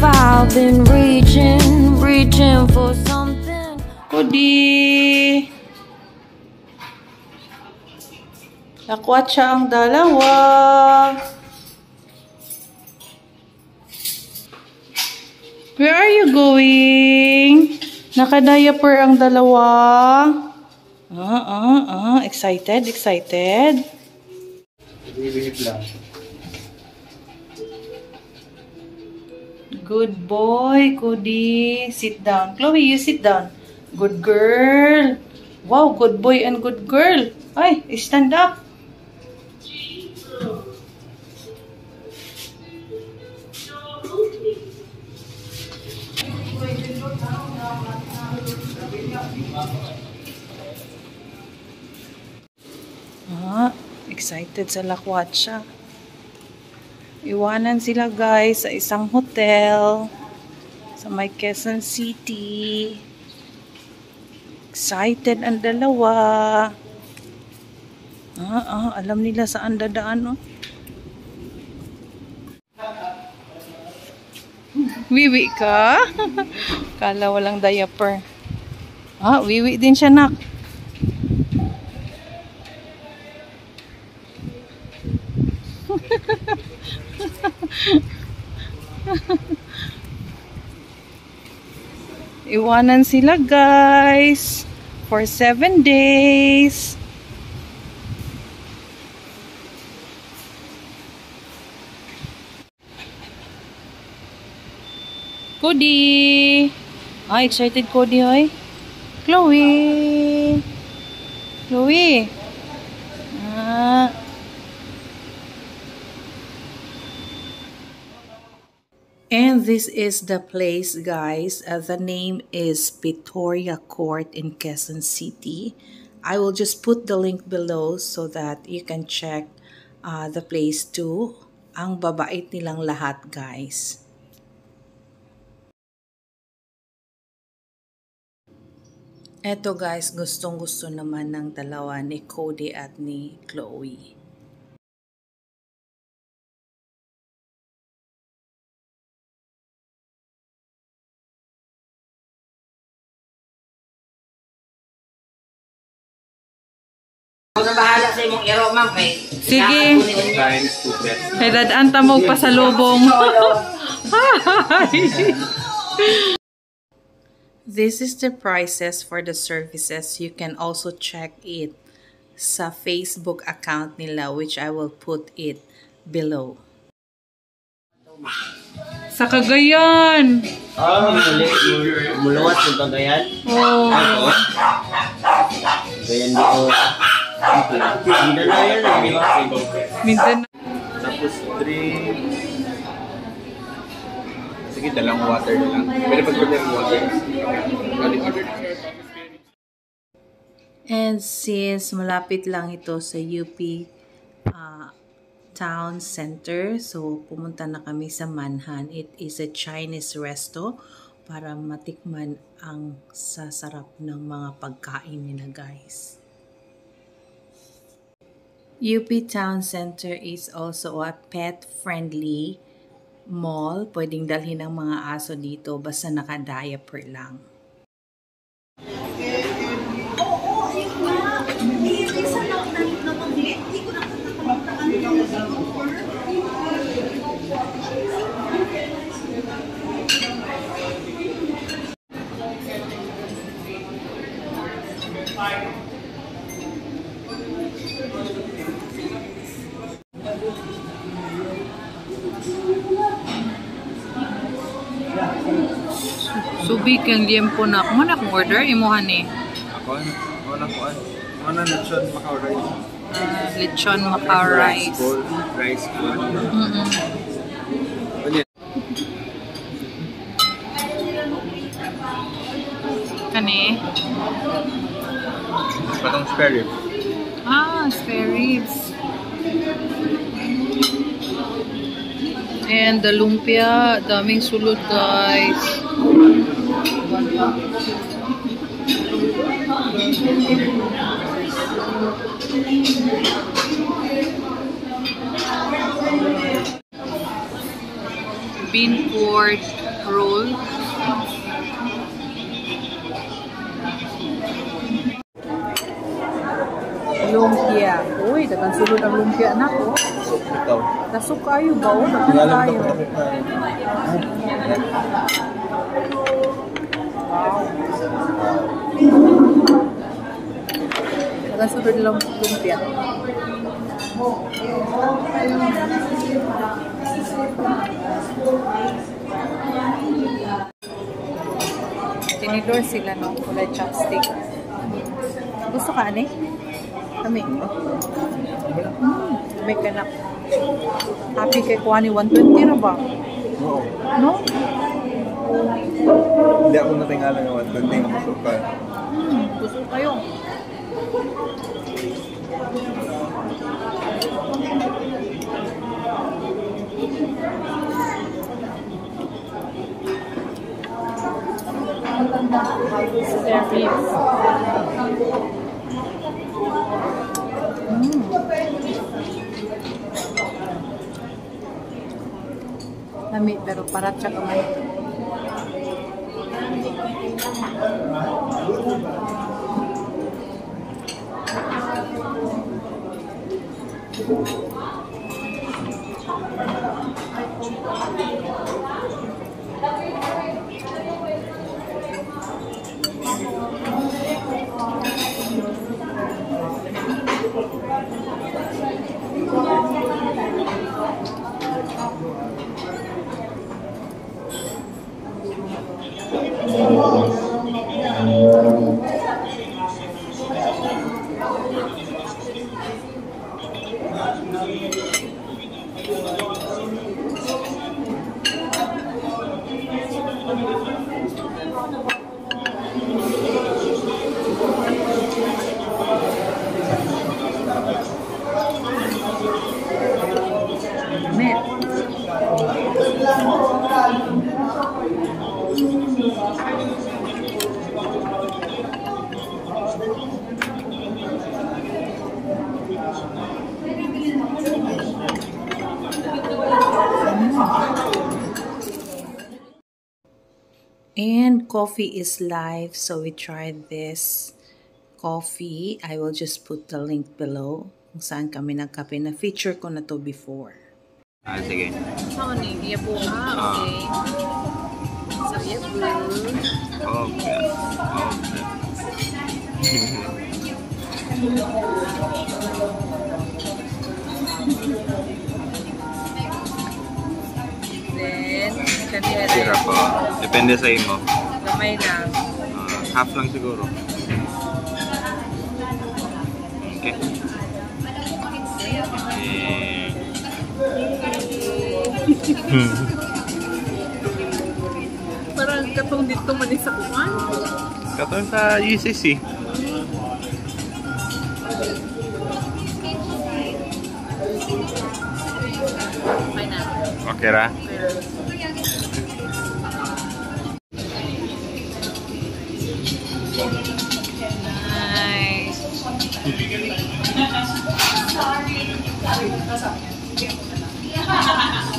believe I've been reaching, reaching for something. Kudi! Nakwatsa ang dalawa. Where are you going? Naka-diaper ang dalawa. Ah, ah, ah. Excited, excited. Bibihip lang. Good boy, Cody. Sit down. Chloe, you sit down. Good girl. Wow, good boy and good girl. Ay, stand up. Ah, excited sa lakwatsa. Iwanan sila guys sa isang hotel sa may Quezon City. Excited ang dalawa. Ah, ah, alam nila saan dadaan, oh. Wiwi ka? Kala walang diaper. Ah, wiwi din siya, nak. Iwanan sila guys for seven days. Cody! Ah, excited Cody, hoy. Chloe! Chloe! This is the place, guys. Uh, the name is Victoria Court in Quezon City. I will just put the link below so that you can check uh, the place too. Ang babait nilang lahat, guys. Eto guys, gustong gusto naman ng dalawa ni Cody at ni Chloe. Ako na bahala sa imong iro, ma'am. Kay, Sige. Times two pet. Kay dadaan ta mo pasalubong. This is the prices for the services. You can also check it sa Facebook account nila which I will put it below. Sa Cagayan! Oh, muli. Muluwat yung kagayan. Oh, Ako. Kagayan di na yan, eh? Mindanao. Tapos drink. Sige, dalang water na lang. Pwede pag ng water. Order. And since malapit lang ito sa UP uh, Town Center, so pumunta na kami sa Manhan. It is a Chinese resto para matikman ang sasarap ng mga pagkain nila guys. UP Town Center is also a pet-friendly mall. Pwedeng dalhin ang mga aso dito basta naka-diaper lang. Subik ang liempo na. Kung na akong order, imuhan ni. Ako, ako na ko. Ano na lechon Macau rice? Uh, lechon Macau rice. Bowl, rice bowl. Mm-mm. Pwede. Kani? Patong spare rib. Ah, spare ribs. And the lumpia, daming sulod guys. Bean curd. roll. Lumpia. Uy, dagang sulod ang lumpia na ko. Ikaw. Nasok kayo ba? O, dagan Ngalan tayo. Sulod lang lumpia. Tinidor sila no, kulay chopstick. Gusto ka, ane? Kami. Mm, may kanak. Happy kay kuha ni 120 na ba? Oo. No? Hindi ako natingala ng 120 yung masukal. Hmm, gusto kayo. Spare ribs. Mm. Lami, pero parat siya kamay. Lami. And coffee is live, so we tried this coffee. I will just put the link below kung saan kami nagkape na feature ko na to before. Ah, sige. Saan ni? Iya po. Ah, okay. So, iya po. Okay. Kanina Sira po. Depende sa imo. Gamay lang. Ah, half lang siguro. Okay. Eh, Parang katong dito man sa kuwan. Katong sa UCC. Okay na. Okay ra? Nice.